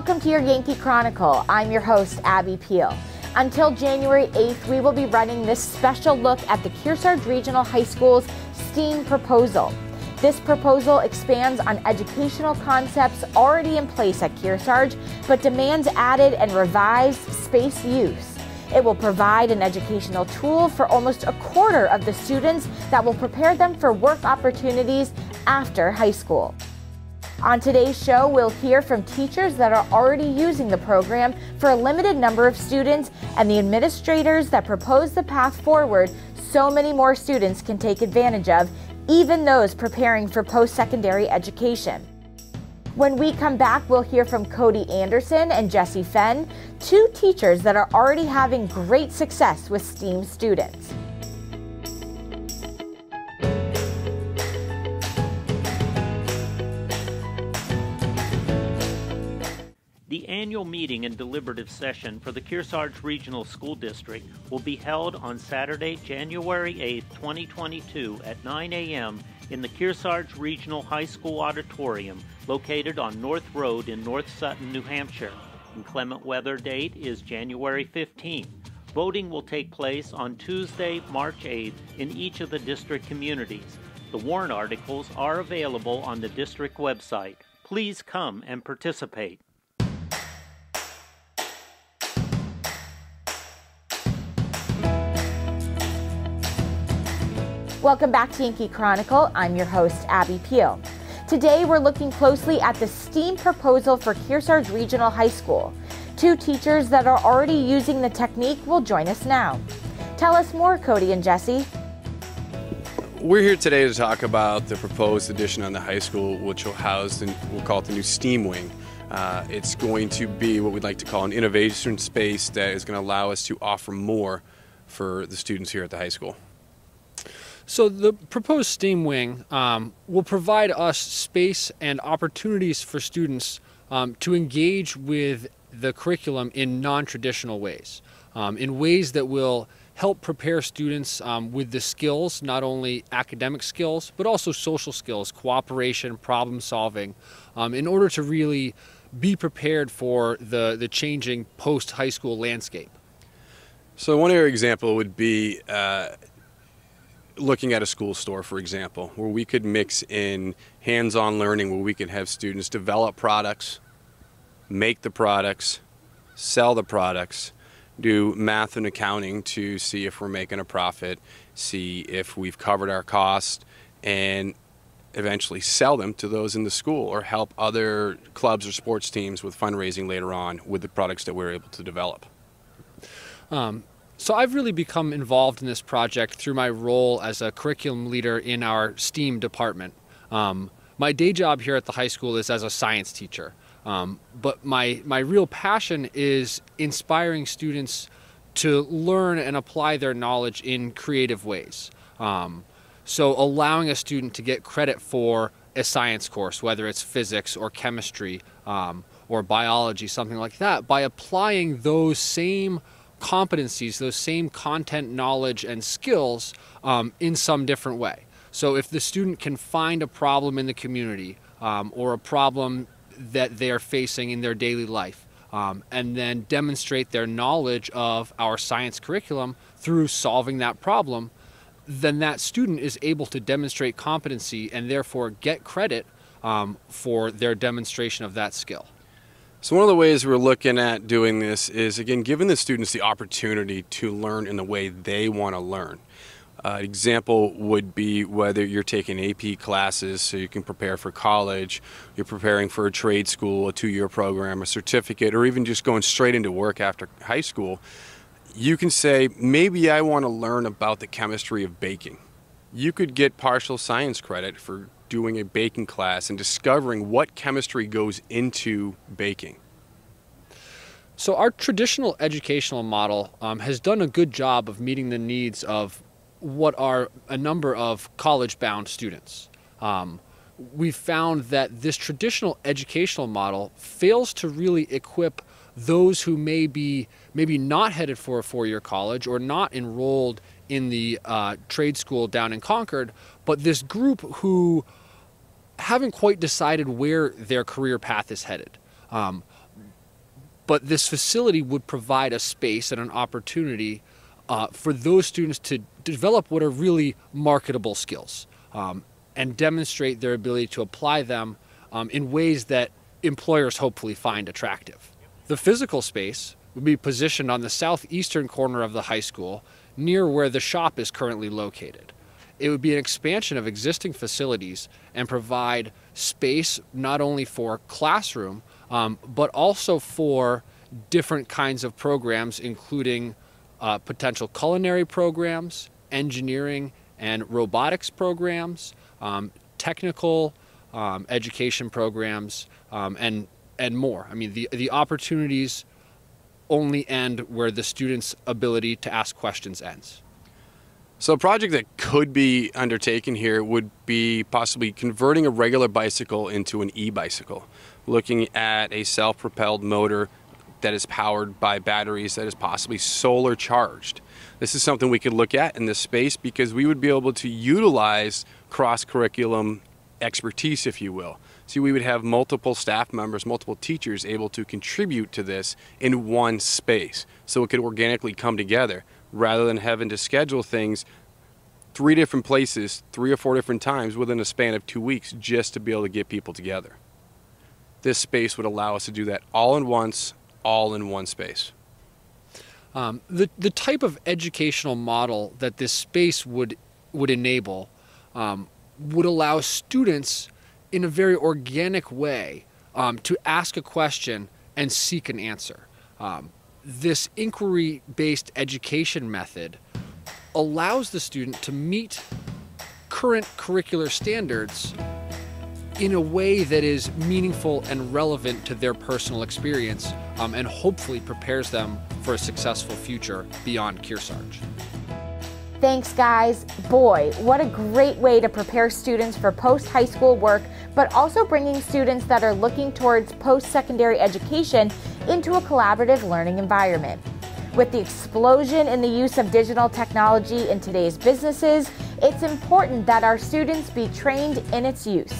Welcome to your Yankee Chronicle. I'm your host, Abby Peel. Until January 8th, we will be running this special look at the Kearsarge Regional High School's STEAM proposal. This proposal expands on educational concepts already in place at Kearsarge, but demands added and revised space use. It will provide an educational tool for almost a quarter of the students that will prepare them for work opportunities after high school. On today's show, we'll hear from teachers that are already using the program for a limited number of students and the administrators that propose the path forward so many more students can take advantage of, even those preparing for post secondary education. When we come back, we'll hear from Cody Anderson and Jesse Fenn, two teachers that are already having great success with STEAM students. Annual meeting and deliberative session for the Kearsarge Regional School District will be held on Saturday, January 8, 2022 at 9 a.m. in the Kearsarge Regional High School Auditorium located on North Road in North Sutton, New Hampshire. Inclement weather date is January 15. Voting will take place on Tuesday, March 8th in each of the district communities. The warrant articles are available on the district website. Please come and participate. Welcome back to Yankee Chronicle. I'm your host, Abby Peel. Today, we're looking closely at the STEAM proposal for Kearsarge Regional High School. Two teachers that are already using the technique will join us now. Tell us more, Cody and Jesse. We're here today to talk about the proposed addition on the high school, which will house, and we'll call it the new STEAM wing. Uh, it's going to be what we'd like to call an innovation space that is going to allow us to offer more for the students here at the high school. So the proposed STEAM wing um, will provide us space and opportunities for students um, to engage with the curriculum in non-traditional ways, um, in ways that will help prepare students um, with the skills, not only academic skills, but also social skills, cooperation, problem solving, um, in order to really be prepared for the, the changing post-high school landscape. So one area example would be uh, looking at a school store, for example, where we could mix in hands-on learning where we could have students develop products, make the products, sell the products, do math and accounting to see if we're making a profit, see if we've covered our costs, and eventually sell them to those in the school or help other clubs or sports teams with fundraising later on with the products that we're able to develop. Um, so I've really become involved in this project through my role as a curriculum leader in our STEAM department. Um, my day job here at the high school is as a science teacher, um, but my, my real passion is inspiring students to learn and apply their knowledge in creative ways. Um, so allowing a student to get credit for a science course, whether it's physics or chemistry um, or biology, something like that, by applying those same competencies, those same content, knowledge, and skills um, in some different way. So if the student can find a problem in the community um, or a problem that they are facing in their daily life, um, and then demonstrate their knowledge of our science curriculum through solving that problem, then that student is able to demonstrate competency and therefore get credit um, for their demonstration of that skill. So one of the ways we're looking at doing this is, again, giving the students the opportunity to learn in the way they want to learn. Uh, example would be whether you're taking AP classes so you can prepare for college, you're preparing for a trade school, a two-year program, a certificate, or even just going straight into work after high school. You can say, maybe I want to learn about the chemistry of baking. You could get partial science credit for doing a baking class and discovering what chemistry goes into baking? So, our traditional educational model um, has done a good job of meeting the needs of what are a number of college bound students. Um, we've found that this traditional educational model fails to really equip those who may be maybe not headed for a four-year college or not enrolled in the uh, trade school down in Concord, but this group who haven't quite decided where their career path is headed. Um, but this facility would provide a space and an opportunity uh, for those students to develop what are really marketable skills um, and demonstrate their ability to apply them um, in ways that employers hopefully find attractive. The physical space would be positioned on the southeastern corner of the high school near where the shop is currently located. It would be an expansion of existing facilities and provide space not only for classroom, um, but also for different kinds of programs, including uh, potential culinary programs, engineering and robotics programs, um, technical um, education programs, um, and and more. I mean, the the opportunities only end where the student's ability to ask questions ends. So a project that could be undertaken here would be possibly converting a regular bicycle into an e-bicycle, looking at a self-propelled motor that is powered by batteries that is possibly solar charged. This is something we could look at in this space because we would be able to utilize cross-curriculum expertise, if you will. So we would have multiple staff members, multiple teachers able to contribute to this in one space. So it could organically come together rather than having to schedule things three different places, three or four different times within a span of two weeks just to be able to get people together. This space would allow us to do that all in once, all in one space. Um, the, the type of educational model that this space would, would enable um, would allow students in a very organic way um, to ask a question and seek an answer. This inquiry based education method allows the student to meet current curricular standards in a way that is meaningful and relevant to their personal experience um, and hopefully prepares them for a successful future beyond Kearsarge. Thanks, guys. Boy, what a great way to prepare students for post high school work, but also bringing students that are looking towards post secondary education into a collaborative learning environment. With the explosion in the use of digital technology in today's businesses, it's important that our students be trained in its use.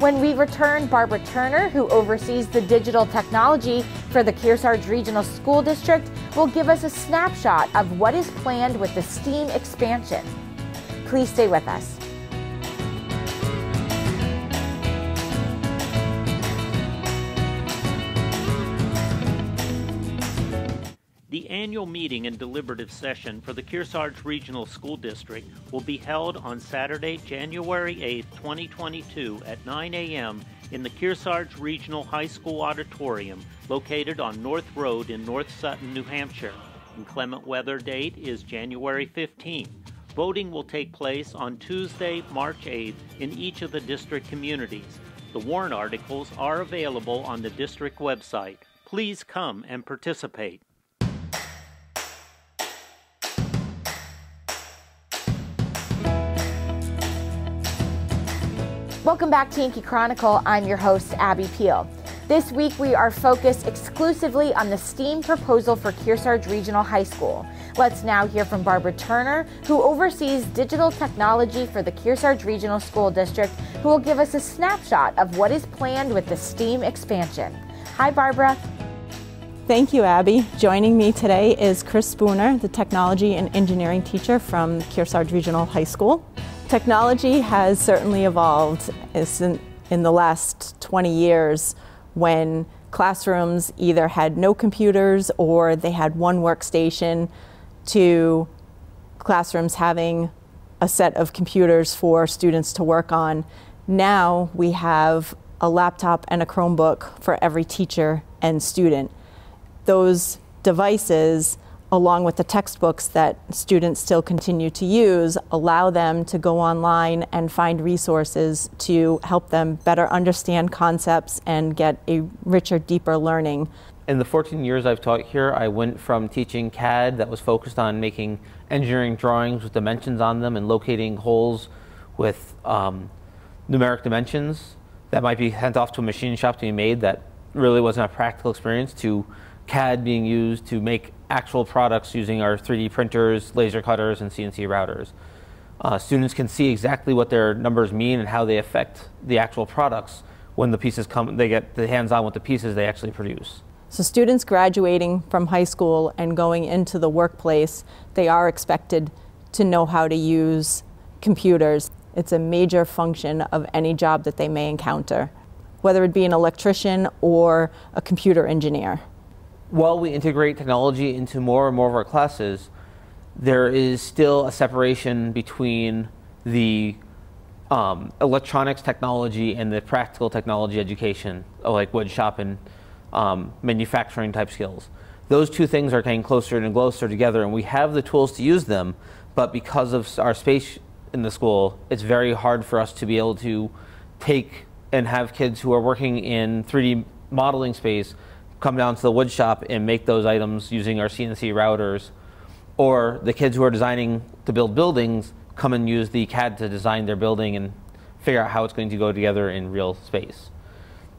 When we return, Barbara Turner, who oversees the digital technology for the Kearsarge Regional School District, will give us a snapshot of what is planned with the STEAM expansion. Please stay with us. The annual meeting and deliberative session for the Kearsarge Regional School District will be held on Saturday, January 8, 2022 at 9 a.m. in the Kearsarge Regional High School Auditorium located on North Road in North Sutton, New Hampshire. Inclement weather date is January 15. Voting will take place on Tuesday, March 8th in each of the district communities. The warrant articles are available on the district website. Please come and participate. Welcome back to Yankee Chronicle. I'm your host, Abby Peel. This week we are focused exclusively on the STEAM proposal for Kearsarge Regional High School. Let's now hear from Barbara Turner, who oversees digital technology for the Kearsarge Regional School District, who will give us a snapshot of what is planned with the STEAM expansion. Hi, Barbara. Thank you, Abby. Joining me today is Chris Spooner, the technology and engineering teacher from Kearsarge Regional High School. Technology has certainly evolved in the last 20 years when classrooms either had no computers or they had one workstation to classrooms having a set of computers for students to work on. Now we have a laptop and a Chromebook for every teacher and student. Those devices along with the textbooks that students still continue to use, allow them to go online and find resources to help them better understand concepts and get a richer, deeper learning. In the 14 years I've taught here, I went from teaching CAD that was focused on making engineering drawings with dimensions on them and locating holes with um, numeric dimensions that might be sent off to a machine shop to be made that really wasn't a practical experience to CAD being used to make actual products using our 3D printers, laser cutters, and CNC routers. Uh, students can see exactly what their numbers mean and how they affect the actual products when the pieces come, they get the hands-on with the pieces they actually produce. So students graduating from high school and going into the workplace, they are expected to know how to use computers. It's a major function of any job that they may encounter, whether it be an electrician or a computer engineer. While we integrate technology into more and more of our classes, there is still a separation between the um, electronics technology and the practical technology education, like wood shop and um, manufacturing type skills. Those two things are getting closer and closer together, and we have the tools to use them, but because of our space in the school, it's very hard for us to be able to take and have kids who are working in 3D modeling space come down to the wood shop and make those items using our CNC routers, or the kids who are designing to build buildings come and use the CAD to design their building and figure out how it's going to go together in real space.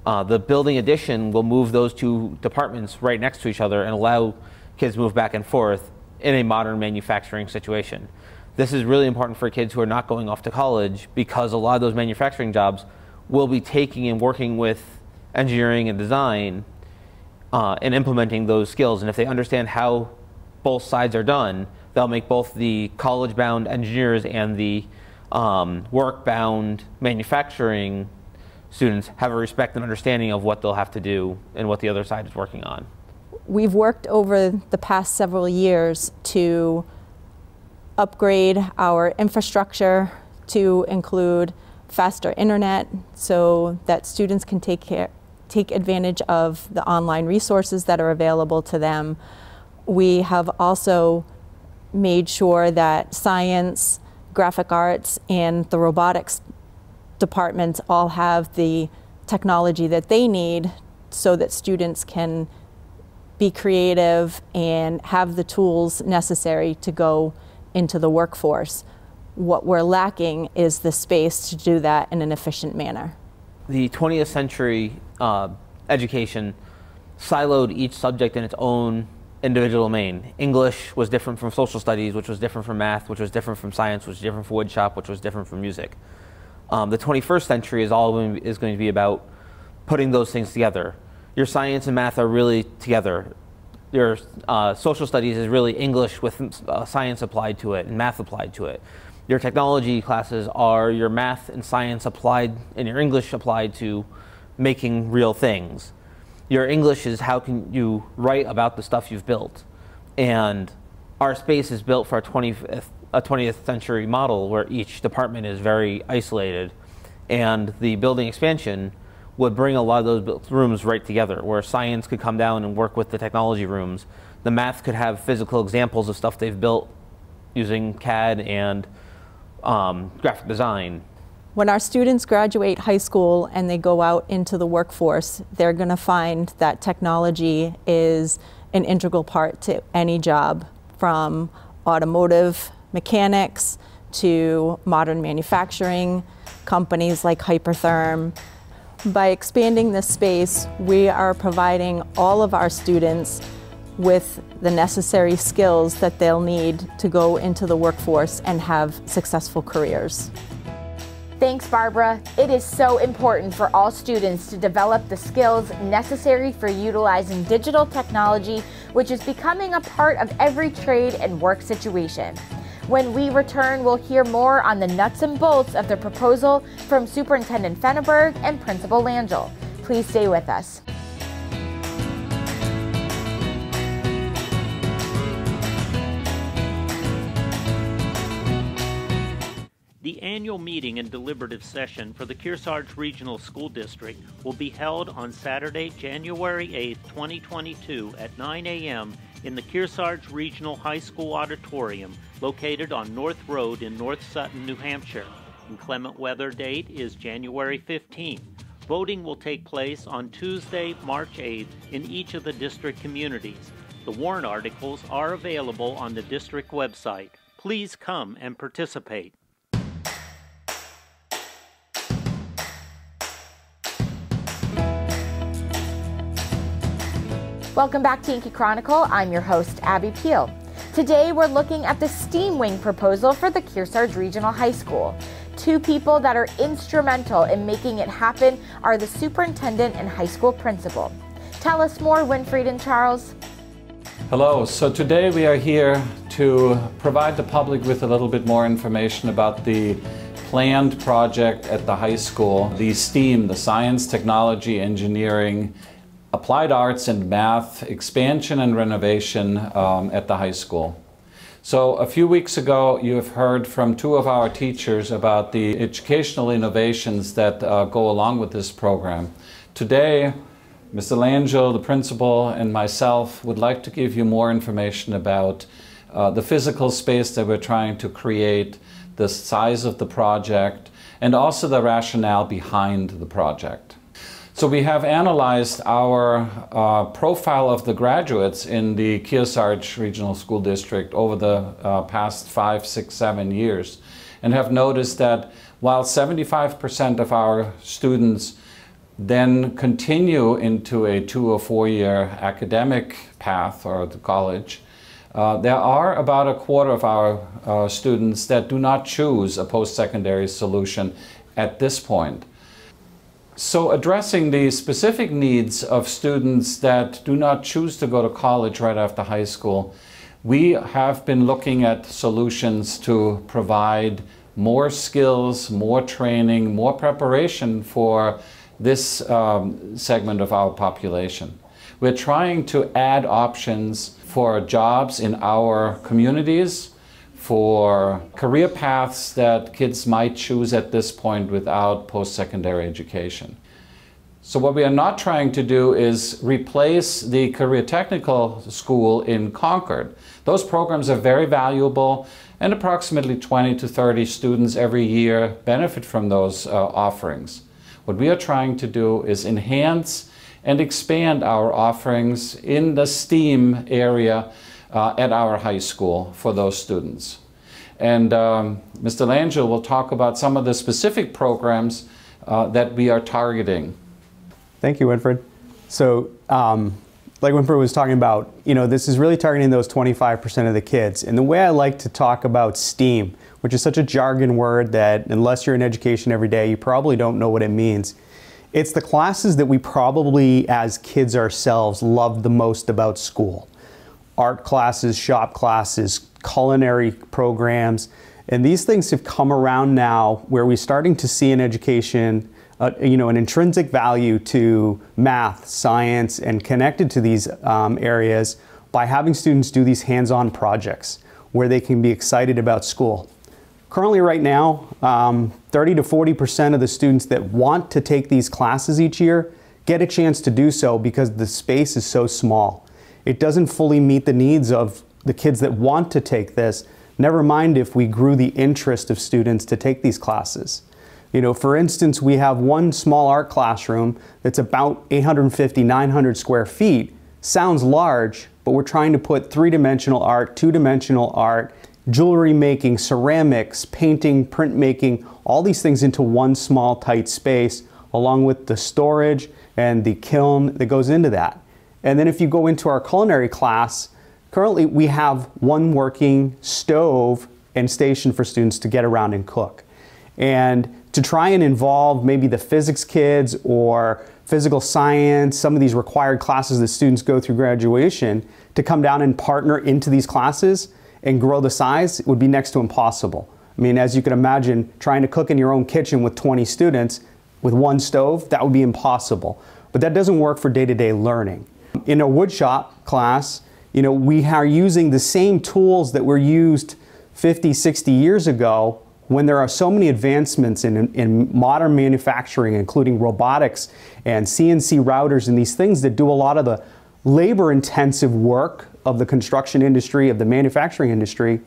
Uh, the building addition will move those two departments right next to each other and allow kids to move back and forth in a modern manufacturing situation. This is really important for kids who are not going off to college because a lot of those manufacturing jobs will be taking and working with engineering and design uh, and implementing those skills. And if they understand how both sides are done, they'll make both the college bound engineers and the um, work bound manufacturing students have a respect and understanding of what they'll have to do and what the other side is working on. We've worked over the past several years to upgrade our infrastructure to include faster internet so that students can take care, take advantage of the online resources that are available to them. We have also made sure that science, graphic arts, and the robotics departments all have the technology that they need so that students can be creative and have the tools necessary to go into the workforce. What we're lacking is the space to do that in an efficient manner. The 20th century uh, education siloed each subject in its own individual domain. English was different from social studies, which was different from math, which was different from science, which was different from woodshop, which was different from music. Um, the 21st century is all is going to be about putting those things together. Your science and math are really together. Your uh, social studies is really English with uh, science applied to it and math applied to it. Your technology classes are your math and science applied and your English applied to making real things. Your English is how can you write about the stuff you've built. And our space is built for a 20th, a 20th century model where each department is very isolated. And the building expansion would bring a lot of those rooms right together, where science could come down and work with the technology rooms. The math could have physical examples of stuff they've built using CAD and um, graphic design. When our students graduate high school and they go out into the workforce, they're going to find that technology is an integral part to any job from automotive mechanics to modern manufacturing, companies like Hypertherm. By expanding this space, we are providing all of our students with the necessary skills that they'll need to go into the workforce and have successful careers. Thanks, Barbara. It is so important for all students to develop the skills necessary for utilizing digital technology, which is becoming a part of every trade and work situation. When we return, we'll hear more on the nuts and bolts of the proposal from Superintendent Feneberg and Principal Langell. Please stay with us. The annual meeting and deliberative session for the Kearsarge Regional School District will be held on Saturday, January 8, 2022 at 9 a.m. in the Kearsarge Regional High School Auditorium located on North Road in North Sutton, New Hampshire. Inclement weather date is January 15. Voting will take place on Tuesday, March 8th in each of the district communities. The warrant articles are available on the district website. Please come and participate. Welcome back to Yankee Chronicle. I'm your host, Abby Peel. Today we're looking at the STEAM Wing proposal for the Kearsarge Regional High School. Two people that are instrumental in making it happen are the superintendent and high school principal. Tell us more, Winfried and Charles. Hello, so today we are here to provide the public with a little bit more information about the planned project at the high school, the STEAM, the Science, Technology, Engineering, Applied Arts and Math expansion and renovation um, at the high school. So a few weeks ago, you have heard from two of our teachers about the educational innovations that uh, go along with this program. Today, Mr. Langell, the principal, and myself would like to give you more information about uh, the physical space that we're trying to create, the size of the project, and also the rationale behind the project. So we have analyzed our uh, profile of the graduates in the Kearsarge Regional School District over the uh, past five, six, seven years and have noticed that while 75% of our students then continue into a two or four year academic path or the college, uh, there are about a quarter of our uh, students that do not choose a post-secondary solution at this point. So addressing the specific needs of students that do not choose to go to college right after high school, we have been looking at solutions to provide more skills, more training, more preparation for this um, segment of our population. We're trying to add options for jobs in our communities, for career paths that kids might choose at this point without post-secondary education. So what we are not trying to do is replace the career technical school in Concord. Those programs are very valuable and approximately 20 to 30 students every year benefit from those uh, offerings. What we are trying to do is enhance and expand our offerings in the STEAM area uh, at our high school for those students. And um, Mr. Langell will talk about some of the specific programs uh, that we are targeting. Thank you, Winfried. So, um, like Winfried was talking about, you know, this is really targeting those 25% of the kids. And the way I like to talk about STEAM, which is such a jargon word that unless you're in education every day, you probably don't know what it means. It's the classes that we probably, as kids ourselves, loved the most about school. Art classes, shop classes, culinary programs, and these things have come around now where we're starting to see in education uh, you know, an intrinsic value to math, science, and connected to these um, areas by having students do these hands-on projects where they can be excited about school. Currently, right now, um, 30 to 40% of the students that want to take these classes each year get a chance to do so because the space is so small. It doesn't fully meet the needs of the kids that want to take this, never mind if we grew the interest of students to take these classes. You know, for instance, we have one small art classroom that's about 850, 900 square feet. Sounds large, but we're trying to put three-dimensional art, two-dimensional art, jewelry making, ceramics, painting, printmaking, all these things into one small tight space along with the storage and the kiln that goes into that. And then if you go into our culinary class, currently we have one working stove and station for students to get around and cook. And to try and involve maybe the physics kids or physical science, some of these required classes that students go through graduation, to come down and partner into these classes and grow the size would be next to impossible. I mean, as you can imagine, trying to cook in your own kitchen with 20 students with one stove, that would be impossible. But that doesn't work for day-to-day -day learning. In a woodshop class, you know, we are using the same tools that were used 50, 60 years ago when there are so many advancements in, in modern manufacturing, including robotics and CNC routers and these things that do a lot of the labor intensive work of the construction industry, of the manufacturing industry.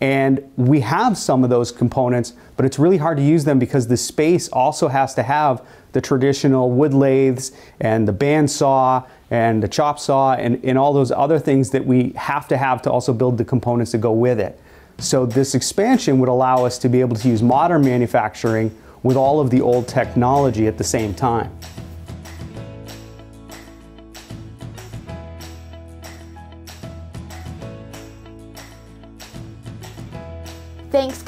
And we have some of those components, but it's really hard to use them because the space also has to have the traditional wood lathes and the bandsaw and the chop saw and, and all those other things that we have to have to also build the components that go with it. So this expansion would allow us to be able to use modern manufacturing with all of the old technology at the same time.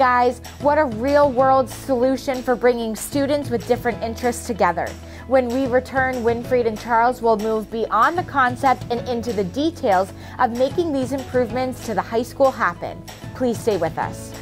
Guys. What a real world solution for bringing students with different interests together. When we return, Winfried and Charles will move beyond the concept and into the details of making these improvements to the high school happen. Please stay with us.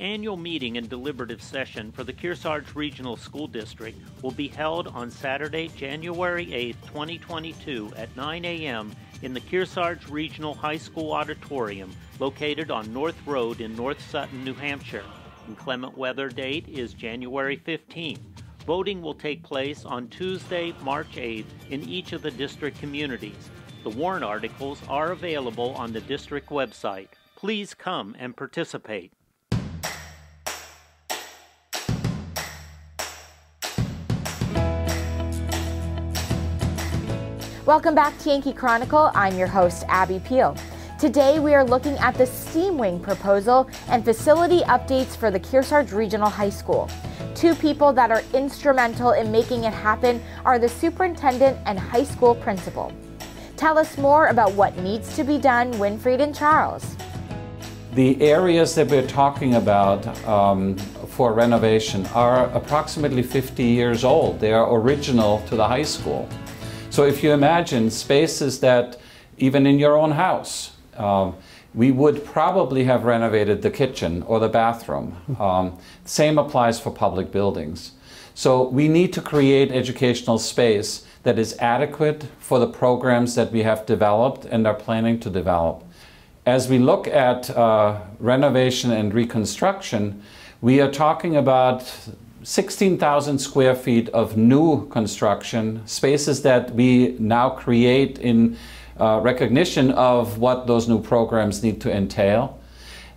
Annual meeting and deliberative session for the Kearsarge Regional School District will be held on Saturday, January 8, 2022 at 9 a.m. in the Kearsarge Regional High School Auditorium located on North Road in North Sutton, New Hampshire. Inclement weather date is January 15. Voting will take place on Tuesday, March 8th in each of the district communities. The warrant articles are available on the district website. Please come and participate. Welcome back to Yankee Chronicle. I'm your host, Abby Peel. Today we are looking at the STEAM Wing proposal and facility updates for the Kearsarge Regional High School. Two people that are instrumental in making it happen are the superintendent and high school principal. Tell us more about what needs to be done, Winfried and Charles. The areas that we're talking about um, for renovation are approximately 50 years old. They are original to the high school. So if you imagine spaces that, even in your own house, um, we would probably have renovated the kitchen or the bathroom. Um, same applies for public buildings. So we need to create educational space that is adequate for the programs that we have developed and are planning to develop. As we look at uh, renovation and reconstruction, we are talking about 16,000 square feet of new construction, spaces that we now create in uh, recognition of what those new programs need to entail,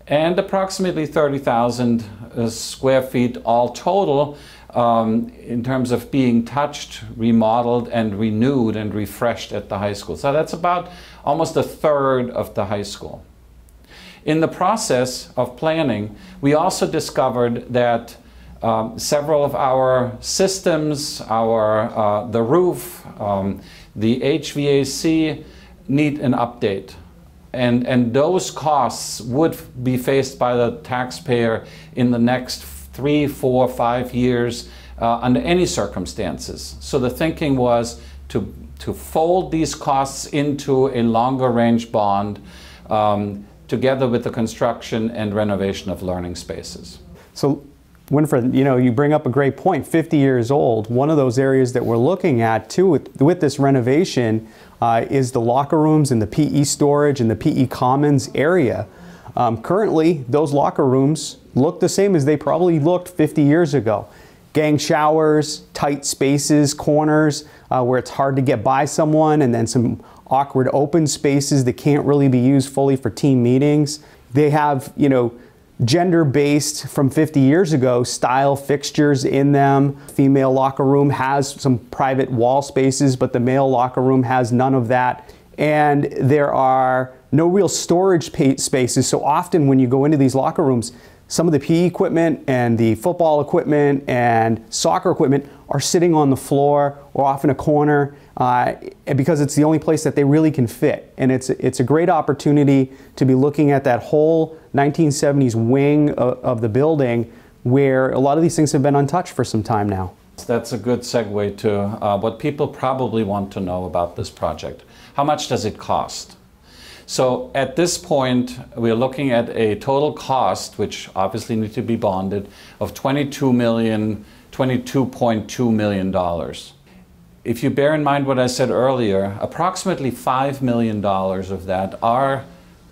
and approximately 30,000 uh, square feet all total um, in terms of being touched, remodeled, and renewed and refreshed at the high school. So that's about almost a third of the high school. In the process of planning, we also discovered that um, several of our systems, our uh, the roof, um, the HVAC need an update. And, and those costs would be faced by the taxpayer in the next three, four, five years uh, under any circumstances. So the thinking was to, to fold these costs into a longer range bond um, together with the construction and renovation of learning spaces. So Winfried, you know, you bring up a great point. 50 years old. One of those areas that we're looking at too with, with this renovation uh, is the locker rooms and the PE storage and the PE commons area. Um, currently, those locker rooms look the same as they probably looked 50 years ago. Gang showers, tight spaces, corners uh, where it's hard to get by someone, and then some awkward open spaces that can't really be used fully for team meetings. They have, you know, gender based from 50 years ago style fixtures in them. Female locker room has some private wall spaces, but the male locker room has none of that. And there are no real storage spaces. So often when you go into these locker rooms, some of the PE equipment and the football equipment and soccer equipment are sitting on the floor or off in a corner uh, because it's the only place that they really can fit. And it's, it's a great opportunity to be looking at that whole 1970s wing of, the building where a lot of these things have been untouched for some time now. That's a good segue to uh, what people probably want to know about this project. How much does it cost? So at this point, we're looking at a total cost, which obviously need to be bonded, of 22 million, 22.2 million dollars. If you bear in mind what I said earlier, approximately $5 million of that are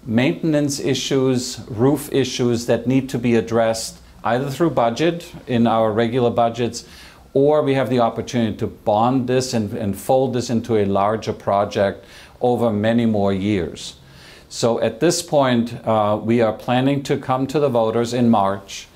maintenance issues, roof issues that need to be addressed either through budget in our regular budgets, or we have the opportunity to bond this and, and fold this into a larger project over many more years. So at this point, uh, we are planning to come to the voters in March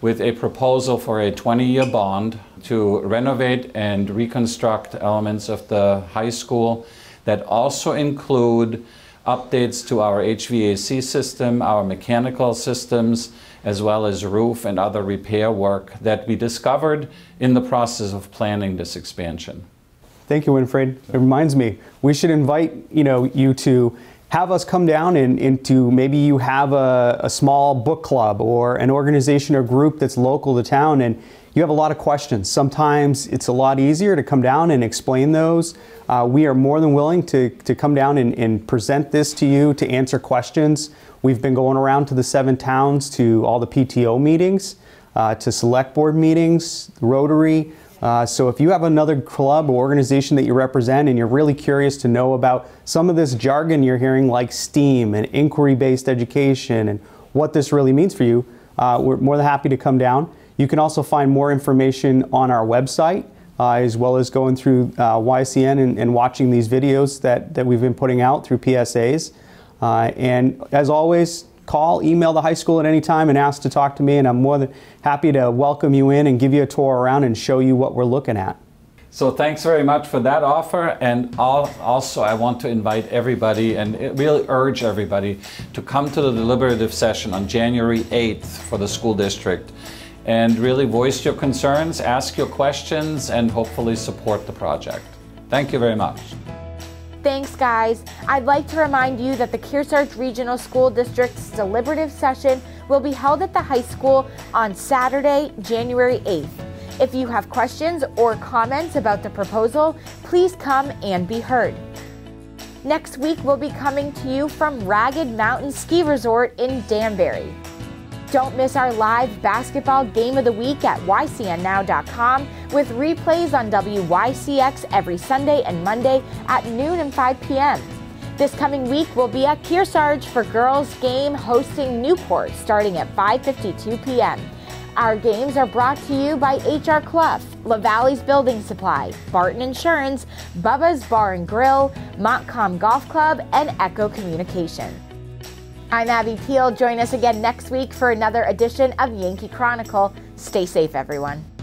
with a proposal for a 20-year bond to renovate and reconstruct elements of the high school that also include updates to our HVAC system, our mechanical systems, as well as roof and other repair work that we discovered in the process of planning this expansion. Thank you, Winfried. It reminds me, we should invite you know you to have us come down and into maybe you have a, a small book club or an organization or group that's local to town and you have a lot of questions. Sometimes it's a lot easier to come down and explain those. Uh, we are more than willing to, to come down and, and present this to you to answer questions. We've been going around to the seven towns to all the PTO meetings, uh, to select board meetings, Rotary. Uh, so if you have another club or organization that you represent and you're really curious to know about some of this jargon you're hearing like STEAM and inquiry-based education and what this really means for you, uh, we're more than happy to come down. You can also find more information on our website, uh, as well as going through uh, YCN and, and, watching these videos that, that we've been putting out through PSAs. Uh, and as always, call, email the high school at any time and ask to talk to me, and I'm more than happy to welcome you in and give you a tour around and show you what we're looking at. So thanks very much for that offer. And also, I want to invite everybody and really urge everybody to come to the deliberative session on January 8th for the school district and really voice your concerns, ask your questions, and hopefully support the project. Thank you very much. Thanks, guys. I'd like to remind you that the Kearsarge Regional School District's deliberative session will be held at the high school on Saturday, January 8th. If you have questions or comments about the proposal, please come and be heard. Next week, we'll be coming to you from Ragged Mountain Ski Resort in Danbury. Don't miss our live basketball game of the week at ycnnow.com with replays on WYCX every Sunday and Monday at noon and 5 p.m. This coming week will be at Kearsarge for girls game hosting Newport starting at 5:52 p.m. Our games are brought to you by HR Clough, LaValley's Building Supply, Barton Insurance, Bubba's Bar and Grill, Montcalm Golf Club, and Echo Communication. I'm Abby Peel. Join us again next week for another edition of Yankee Chronicle. Stay safe, everyone.